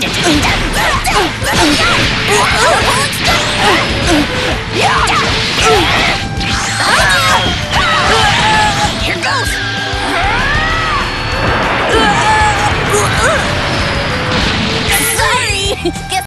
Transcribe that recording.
Here goes! Sorry!